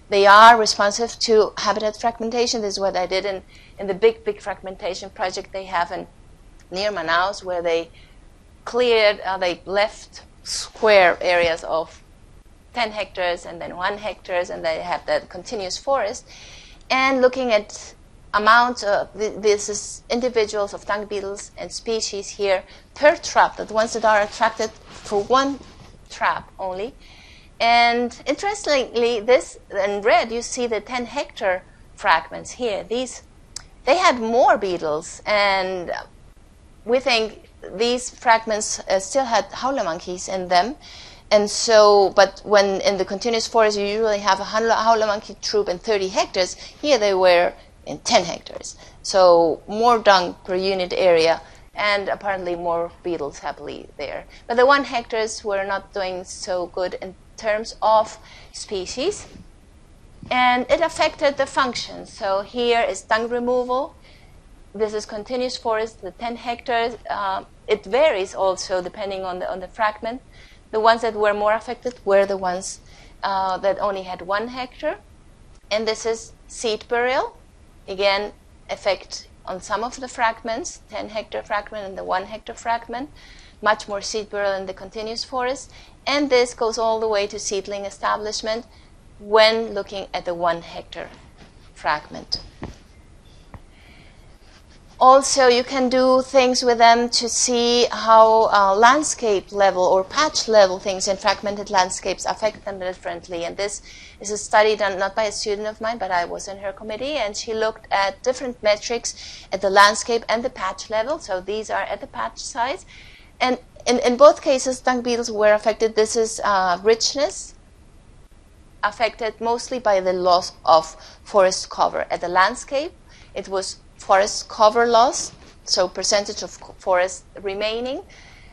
They are responsive to habitat fragmentation. This is what I did in in the big, big fragmentation project they have in near Manaus, where they cleared, uh, they left square areas of 10 hectares and then 1 hectares, and they have that continuous forest. And looking at amounts of this is individuals of dung beetles and species here per trap, the ones that are attracted for one trap only. And interestingly, this in red you see the 10 hectare fragments here. These they had more beetles, and we think these fragments uh, still had howler monkeys in them. And so, but when in the continuous forest you usually have a howler monkey troop in 30 hectares, here they were in 10 hectares. So more dung per unit area, and apparently more beetles happily there. But the one hectares were not doing so good in terms of species and it affected the function. So here is dung removal. This is continuous forest, the 10 hectares. Um, it varies also depending on the, on the fragment. The ones that were more affected were the ones uh, that only had one hectare. And this is seed burial. Again, effect on some of the fragments, 10 hectare fragment and the 1 hectare fragment. Much more seed burial in the continuous forest. And this goes all the way to seedling establishment when looking at the one hectare fragment. Also, you can do things with them to see how uh, landscape level or patch level things in fragmented landscapes affect them differently. And this is a study done not by a student of mine, but I was in her committee, and she looked at different metrics at the landscape and the patch level. So these are at the patch size. And in, in both cases, dung beetles were affected. This is uh, richness, affected mostly by the loss of forest cover. At the landscape, it was forest cover loss, so percentage of forest remaining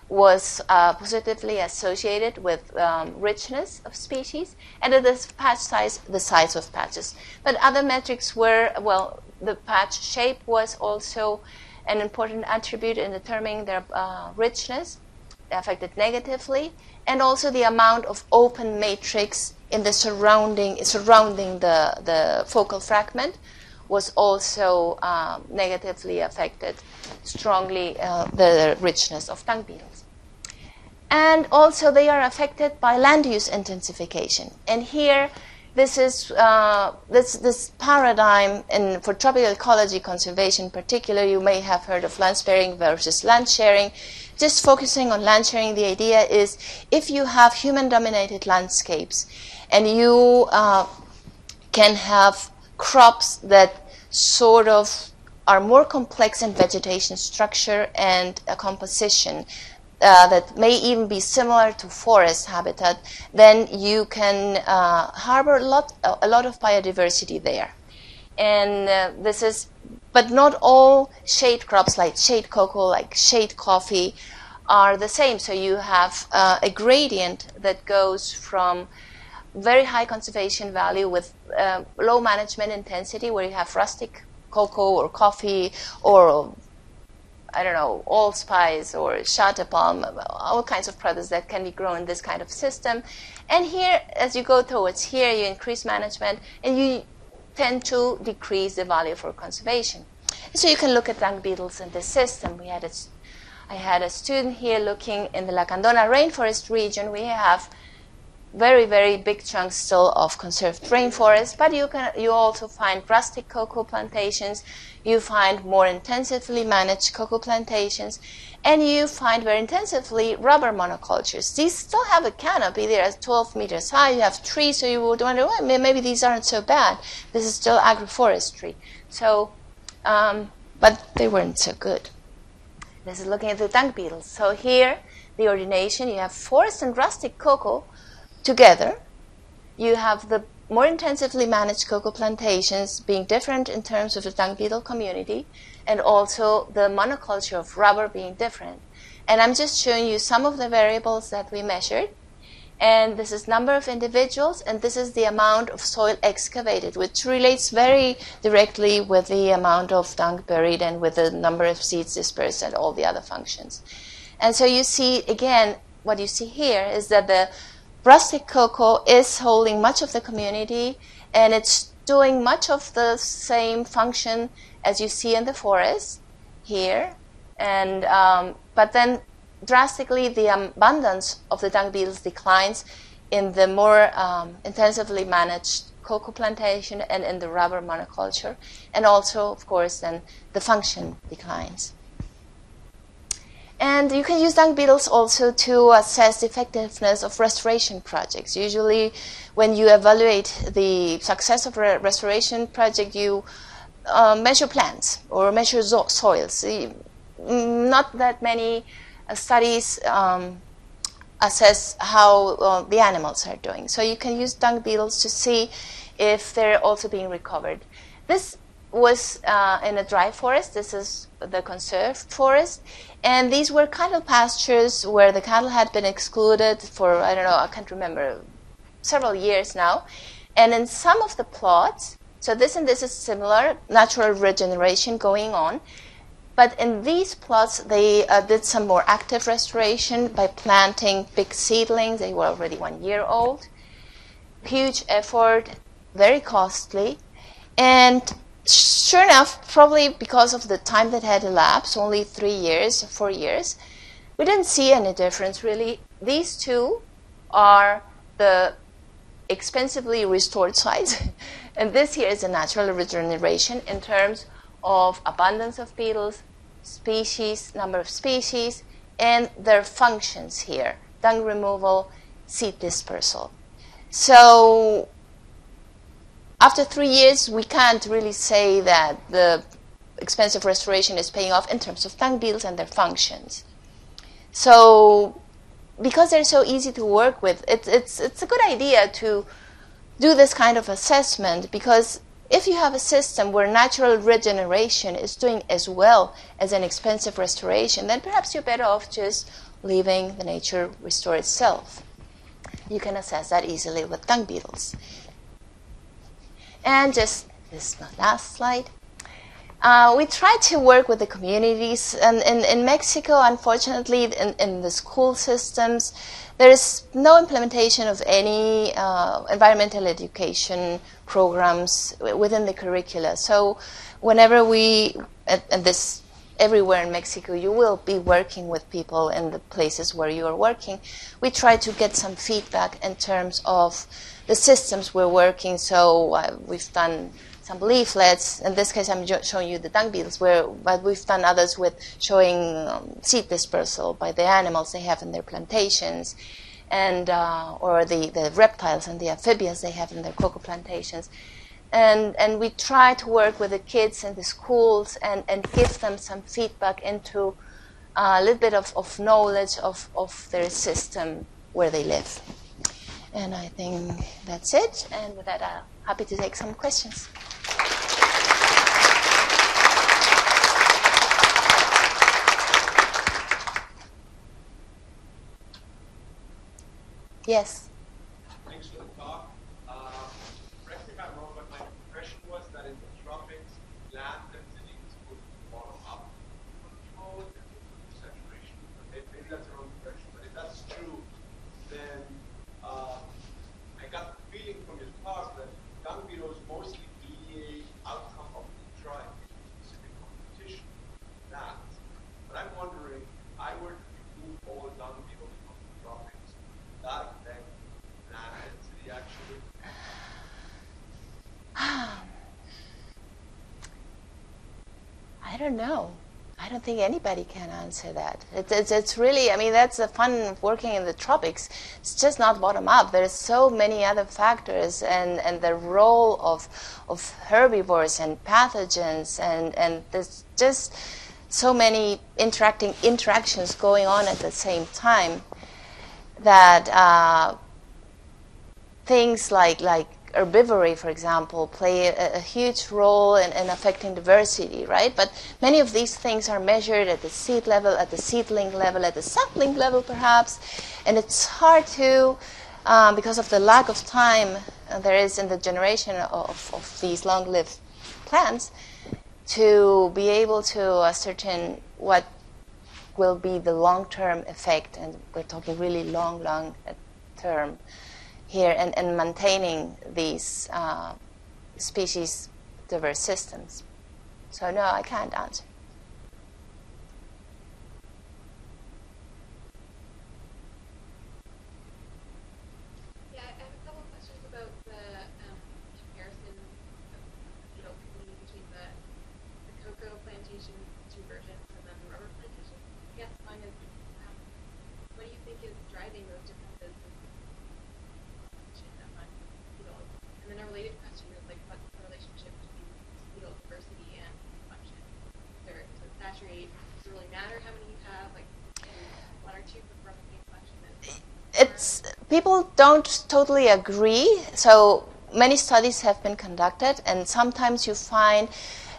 was uh, positively associated with um, richness of species, and at the patch size, the size of patches. But other metrics were, well, the patch shape was also an important attribute in determining their uh, richness, affected negatively, and also the amount of open matrix in the surrounding surrounding the, the focal fragment was also um, negatively affected strongly uh, the richness of dung beetles. And also they are affected by land use intensification. And here, this is uh, this this paradigm in for tropical ecology conservation in particular. You may have heard of land sparing versus land sharing. Just focusing on land sharing, the idea is if you have human-dominated landscapes and you uh, can have crops that sort of are more complex in vegetation structure and composition uh, that may even be similar to forest habitat, then you can uh, harbor a lot, a lot of biodiversity there. And uh, this is, but not all shade crops like shade cocoa, like shade coffee, are the same. So you have uh, a gradient that goes from very high conservation value with uh, low management intensity, where you have rustic cocoa or coffee or I don't know, allspice or xate palm, all kinds of products that can be grown in this kind of system. And here, as you go towards here, you increase management and you tend to decrease the value for conservation. So you can look at dung beetles in this system. We had a, I had a student here looking in the Lacandona rainforest region. We have very, very big chunks still of conserved rainforest, but you can you also find rustic cocoa plantations, you find more intensively managed cocoa plantations, and you find very intensively rubber monocultures. These still have a canopy, they're 12 meters high, you have trees, so you would wonder, well, maybe these aren't so bad. This is still agroforestry. So, um, but they weren't so good. This is looking at the dung beetles. So here, the ordination, you have forest and rustic cocoa, together. You have the more intensively managed cocoa plantations being different in terms of the dung beetle community, and also the monoculture of rubber being different. And I'm just showing you some of the variables that we measured. And this is number of individuals, and this is the amount of soil excavated, which relates very directly with the amount of dung buried and with the number of seeds dispersed and all the other functions. And so you see, again, what you see here is that the rustic cocoa is holding much of the community and it's doing much of the same function as you see in the forest here. And, um, but then drastically the abundance of the dung beetles declines in the more um, intensively managed cocoa plantation and in the rubber monoculture. And also, of course, then the function declines. And you can use dung beetles also to assess the effectiveness of restoration projects. Usually, when you evaluate the success of a restoration project, you uh, measure plants or measure soils. Not that many uh, studies um, assess how uh, the animals are doing. So you can use dung beetles to see if they're also being recovered. This was uh, in a dry forest. This is the conserved forest. And these were cattle pastures where the cattle had been excluded for, I don't know, I can't remember, several years now. And in some of the plots, so this and this is similar, natural regeneration going on. But in these plots, they uh, did some more active restoration by planting big seedlings. They were already one year old. Huge effort, very costly. And sure enough, probably because of the time that had elapsed, only three years, four years, we didn't see any difference really. These two are the expensively restored sites, and this here is a natural regeneration in terms of abundance of beetles, species, number of species, and their functions here dung removal, seed dispersal. So, after three years, we can't really say that the expensive restoration is paying off in terms of dung beetles and their functions. So, because they're so easy to work with, it's, it's, it's a good idea to do this kind of assessment because if you have a system where natural regeneration is doing as well as an expensive restoration, then perhaps you're better off just leaving the nature restore itself. You can assess that easily with dung beetles. And just this last slide. Uh, we try to work with the communities, and in, in Mexico, unfortunately, in, in, the school systems, there is no implementation of any uh, environmental education programs within the curricula. So, whenever we, and this everywhere in Mexico, you will be working with people in the places where you are working. We try to get some feedback in terms of the systems we're working. So, uh, we've done some leaflets. In this case, I'm showing you the dung beetles, where, but we've done others with showing um, seed dispersal by the animals they have in their plantations, and uh, or the, the reptiles and the amphibians they have in their cocoa plantations. And, and we try to work with the kids in the schools and, and give them some feedback into uh, a little bit of, of knowledge of, of their system where they live. And I think that's it. And with that, I'm happy to take some questions. Yes. Thanks for the talk. Uh, correct me if I'm wrong, but my impression was that in the tropics, land density is supposed to bottom up control and saturation. Maybe, maybe that's the wrong impression, but if that's true, then uh, I got the feeling from your talk that dung beetles mostly mediate outcome of the tribe specific competition. That. But I'm wondering, I were to remove all dung beetles from the tropics, that affect land density actually? I don't know. I don't think anybody can answer that. It's, it's, it's, really, I mean, that's the fun working in the tropics. It's just not bottom up. There's so many other factors, and, and the role of, of herbivores and pathogens, and, and there's just so many interacting interactions going on at the same time that uh, things like, like herbivory, for example, play a, a huge role in, in, affecting diversity, right? But many of these things are measured at the seed level, at the seedling level, at the sapling level, perhaps, and it's hard to, um, because of the lack of time uh, there is in the generation of, of these long-lived plants, to be able to ascertain what will be the long-term effect, and we're talking really long, long term here and, and maintaining these uh, species diverse systems. So no, I can't answer. Yeah, I have a couple questions about the um, comparison of beetle community between the, the cocoa plantation two versions and then the rubber plantation. I guess one is um, what do you think is driving those differences in function among beetles? And then a related question is like what's the relationship between beetle diversity and function? Is there, does it saturate? Does it really matter how many you have? Like can one or two perform the same function as It's people don't totally agree. So many studies have been conducted, and sometimes you find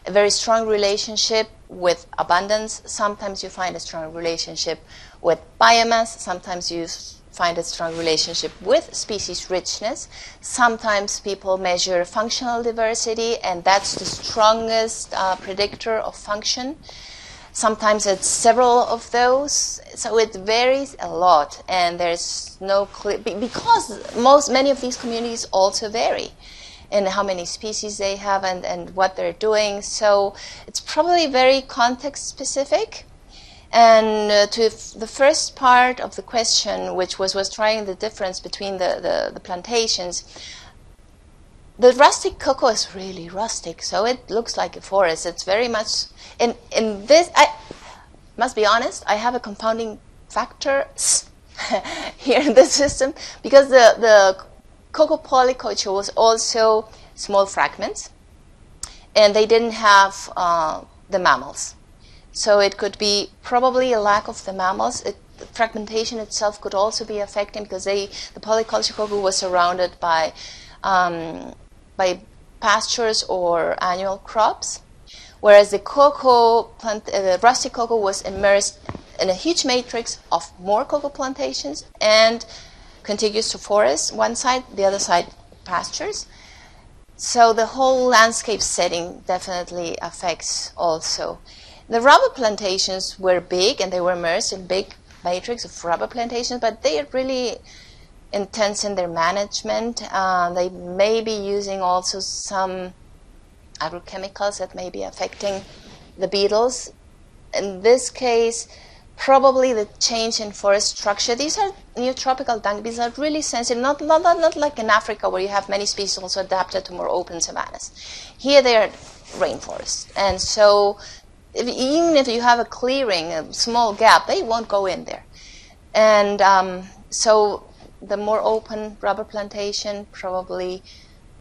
a very strong relationship with abundance. Sometimes you find a strong relationship with biomass. Sometimes you find a strong relationship with species richness. Sometimes people measure functional diversity, and that's the strongest uh, predictor of function. Sometimes it's several of those, so it varies a lot, and there's no clear because most many of these communities also vary in how many species they have and, and what they're doing. So it's probably very context specific. And uh, to f- the first part of the question, which was was trying the difference between the, the, the plantations, the rustic cocoa is really rustic, so it looks like a forest. It's very much in in this. I must be honest. I have a compounding factor here in this system because the the cocoa polyculture was also small fragments, and they didn't have uh, the mammals. So it could be probably a lack of the mammals. It, the fragmentation itself could also be affecting because they the polyculture cocoa was surrounded by um, by pastures or annual crops, whereas the cocoa plant, uh, the rustic cocoa was immersed in a huge matrix of more cocoa plantations and contiguous to forests, one side, the other side pastures. So the whole landscape setting definitely affects also. The rubber plantations were big and they were immersed in big matrix of rubber plantations, but they really intense in their management. Uh, they may be using also some agrochemicals that may be affecting the beetles. In this case, probably the change in forest structure. These are neotropical dung beetles are really sensitive, not, not, not like in Africa where you have many species also adapted to more open savannas. Here they are rainforests. And so if, even if you have a clearing, a small gap, they won't go in there. And um, so the more open rubber plantation probably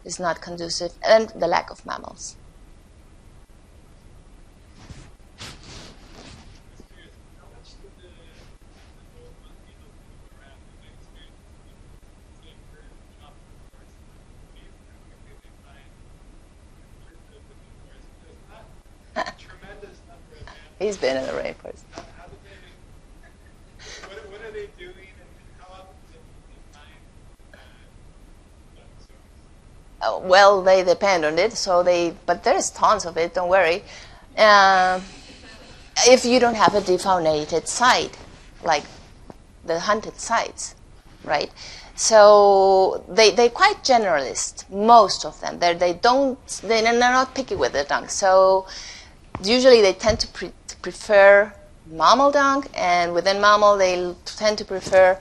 is not conducive, and the lack of mammals. He's been in the rainforest. How how did they, what, what are they doing and how often do they find, uh, uh, Uh, well, they depend on it. So they, but there's tons of it. Don't worry. Um if you don't have a defaunated site, like the hunted sites, right? So they they're quite generalist. Most of them. They they don't they're not picky with the dung. So usually they tend to, pre- to prefer mammal dung, and within mammal they tend to prefer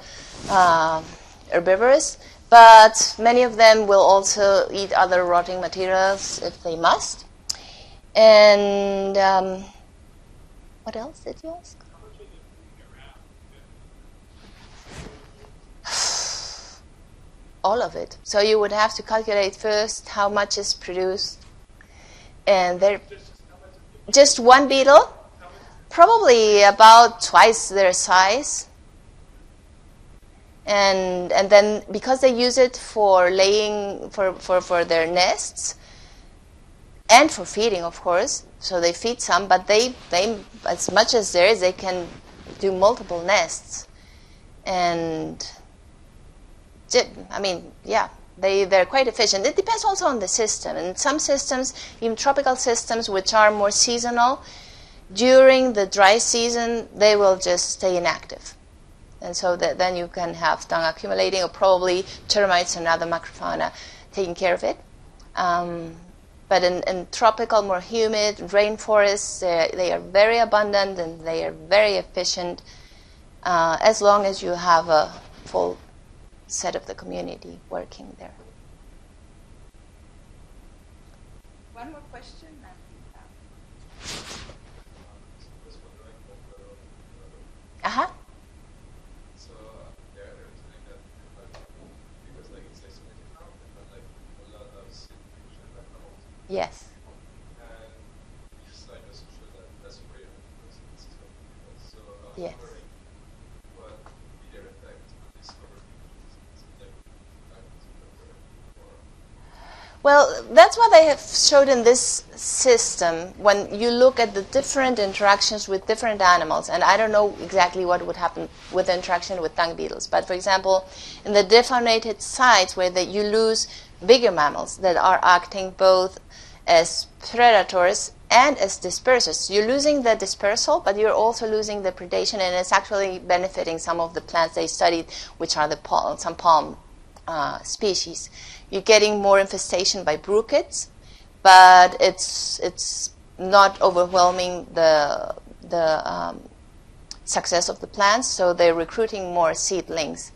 uh, herbivorous. But many of them will also eat other rotting materials if they must. And um, what else did you ask? All of it. So you would have to calculate first how much is produced, and there just one beetle, probably about twice their size. And and then because they use it for laying for, for, for their nests and for feeding of course. So they feed some, but they, they as much as there is they can do multiple nests. And I mean, yeah, they, they're quite efficient. It depends also on the system. In some systems, even tropical systems, which are more seasonal, during the dry season, they will just stay inactive. And so that then you can have dung accumulating or probably termites and other macrofauna taking care of it. Um, but in, in tropical, more humid rainforests, they, they are very abundant and they are very efficient uh, as long as you have a full set of the community working there. One more question. Uh huh. So uh, they're, they're doing that like, because like it's isolated mountain, but like a lot of situation that comes. Yes. And your slide doesn't show that that's where because this is what people. So I was Yes. wondering what would be their effect on this cover features like diamonds or or Well, that's what they have showed in this system. When you look at the different interactions with different animals, and I don't know exactly what would happen with the interaction with dung beetles, but for example, in the defaunated sites where that you lose bigger mammals that are acting both as predators and as dispersers. You're losing the dispersal, but you're also losing the predation, and it's actually benefiting some of the plants they studied, which are the palm, some palm uh, species. You're getting more infestation by bruchids, but it's it's not overwhelming the the um, success of the plants. So they're recruiting more seedlings.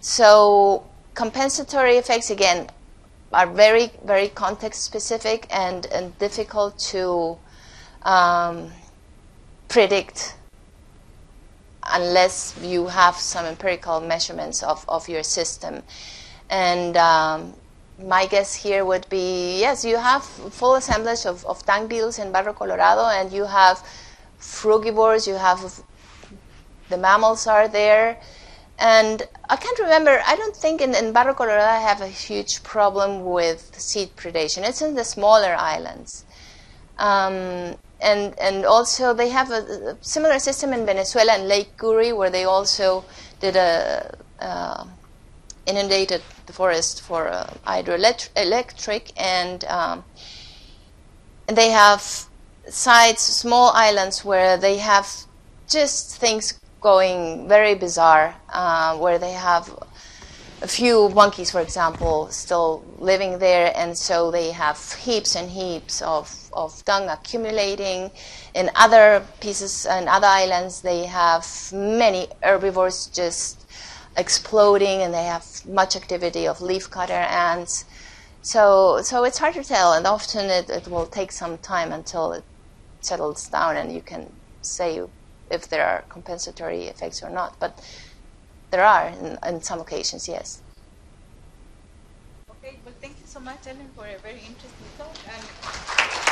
So compensatory effects again. Are very, very context specific and, and difficult to um, predict unless you have some empirical measurements of, of your system. And um, my guess here would be yes, you have full assemblage of, of beetles in Barro Colorado, and you have frugivores, you have the mammals are there. And I can't remember, I don't think in, in Barro Colorado I have a huge problem with seed predation. It's in the smaller islands. Um, and, and also they have a, a, similar system in Venezuela and Lake Guri where they also did a, uh, inundated the forest for uh, hydroelectric and um, they have sites, small islands where they have just things going very bizarre, uh, where they have a few monkeys, for example, still living there, and so they have heaps and heaps of, of dung accumulating. In other pieces and other islands, they have many herbivores just exploding, and they have much activity of leafcutter ants. So, so it's hard to tell, and often it, it will take some time until it settles down and you can say if there are compensatory effects or not. But there are in, in some occasions, yes. Okay, well, thank you so much, Ellen, for a very interesting talk. And